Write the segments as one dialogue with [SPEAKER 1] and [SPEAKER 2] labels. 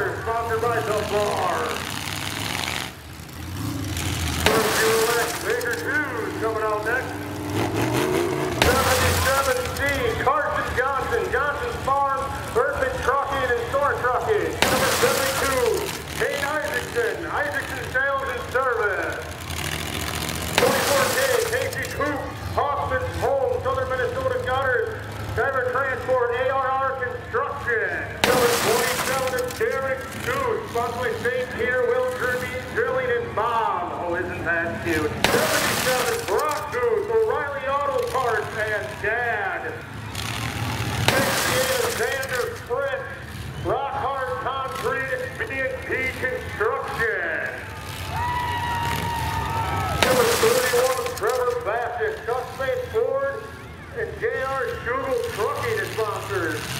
[SPEAKER 1] beer sponsored by the bar. First Baker Shoes coming out next. 77C, Carson Johnson, Johnson's Farm, Urban Trucking and Store Trucking. Number 72, Kane Isaacson, Isaacson Sales and Service. 24K, Casey Coop, Hoffman's Home, Southern Minnesota Gutters, Driver Transport, ARR Construction. Derek Stooge, Buckley St. Pierre, Will Kirby, drilling and Bob. Oh, isn't that cute? 77, Brock Stooge, O'Reilly Auto Parts, and Dad. 68, Xander Fritz, Rockhard Concrete, BNP Construction. Number 31, Trevor Bassett, Chuck Ford, and J.R. Schugel Trucking Sponsors.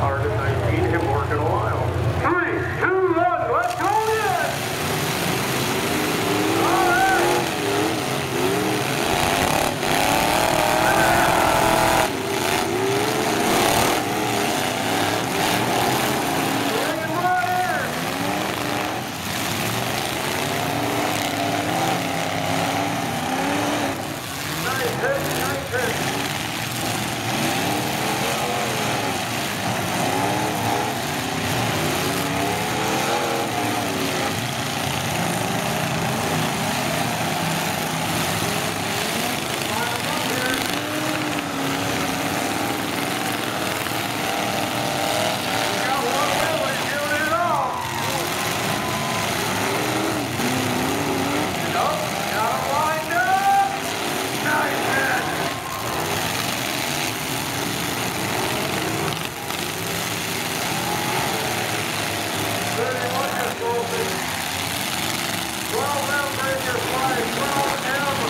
[SPEAKER 1] That's Twelve M breaker five, twelve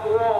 [SPEAKER 1] off wall.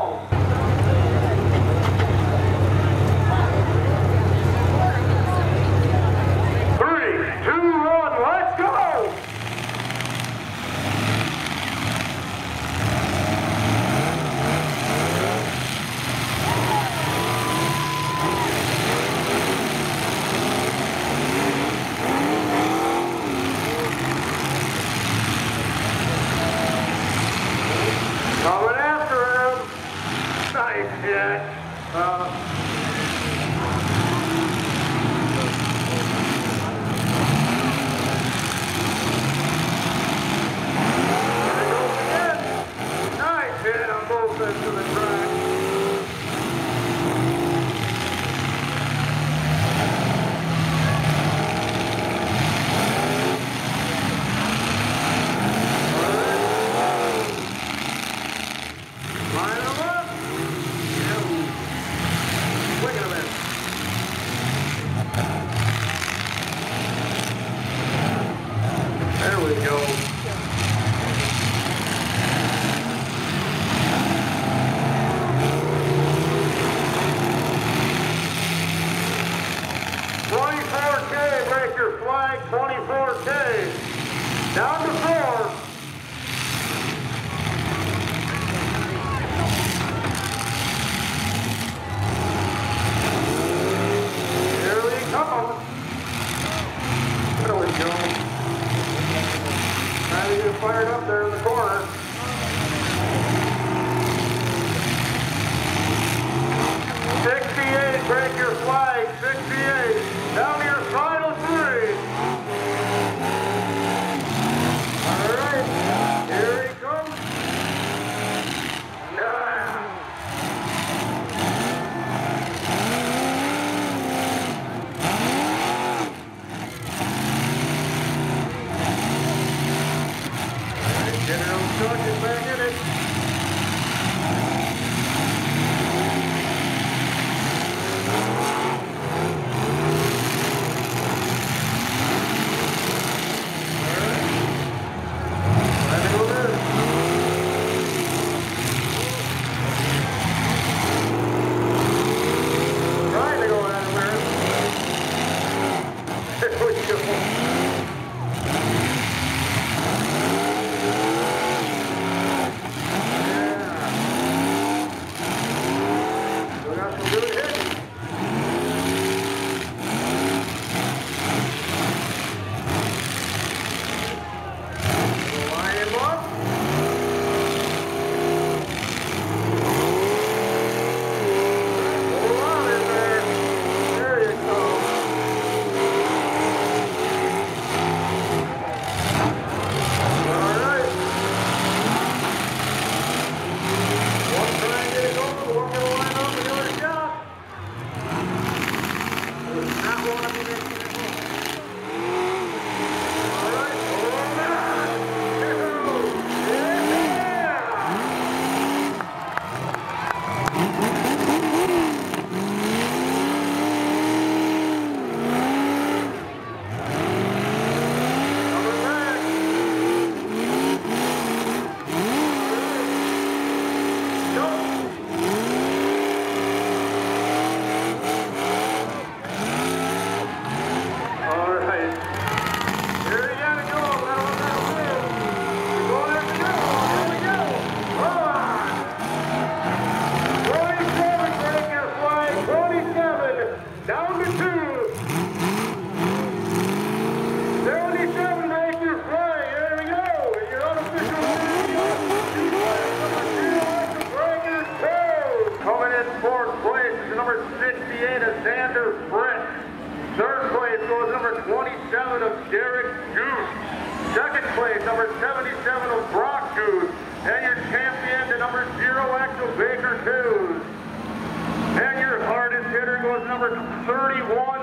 [SPEAKER 1] On the floor. To get fired up there in the corner. beautiful. Third place goes number 27 of Derek Goose. Second place, number 77 of Brock Goose. And your champion, the number zero, Axel Baker Hughes. And your hardest hitter goes number 31,